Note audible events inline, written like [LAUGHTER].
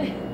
Yeah. [LAUGHS]